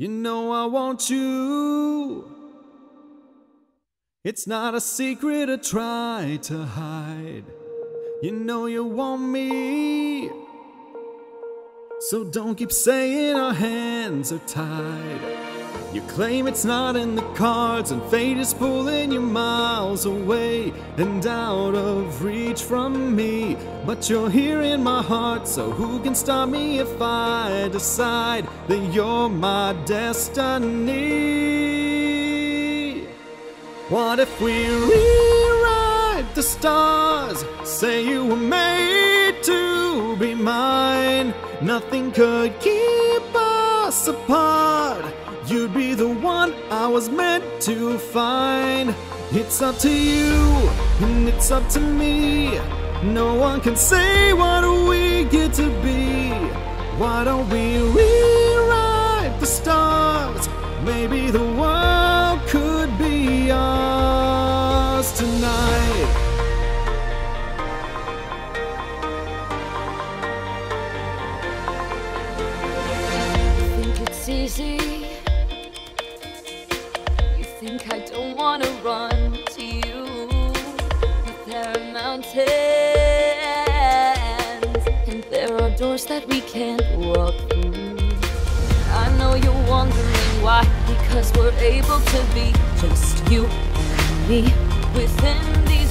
You know I want you. It's not a secret I try to hide. You know you want me. So don't keep saying our hands are tied. You claim it's not in the cards, and fate is pulling you miles away and out of reach from me. But you're here in my heart, so who can stop me if I decide that you're my destiny? What if we rewrite the stars? Say you were made to be mine. Nothing could keep apart. You'd be the one I was meant to find. It's up to you, and it's up to me. No one can say what we get to be. Why don't we rewrite the stars? Maybe the world You think I don't wanna run to you, but there are mountains and there are doors that we can't walk through. I know you're wondering why, because we're able to be just you and me within these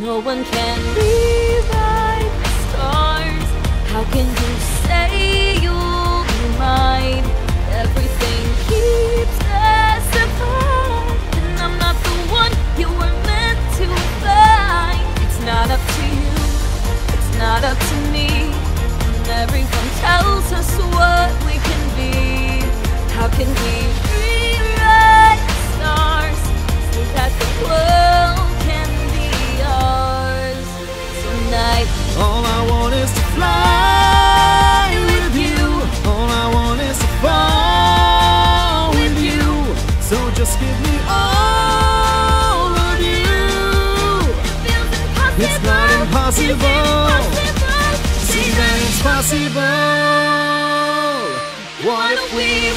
No one can rewrite the stars. How can you say you'll be mine? Everything keeps us apart, and I'm not the one you were meant to find. It's not up to you, it's not up to me. And everyone tells us what we can be. How can we It's not impossible. It's possible. We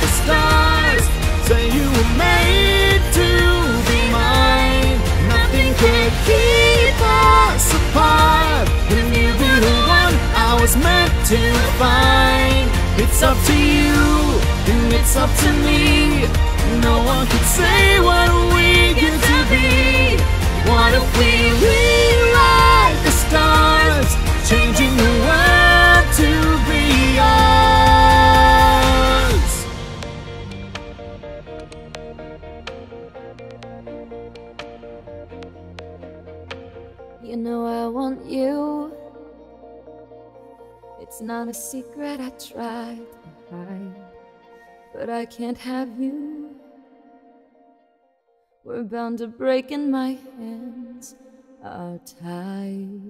the stars? Say you were made to be mine. Nothing keep us apart. And you be the one I was meant to find. It's up to you, and it's up to me. One can say what we get to be. What if we rewrite the stars, changing the world to be ours? You know I want you. It's not a secret I tried to hide, but I can't have you. We're bound to break, and my hands are tied.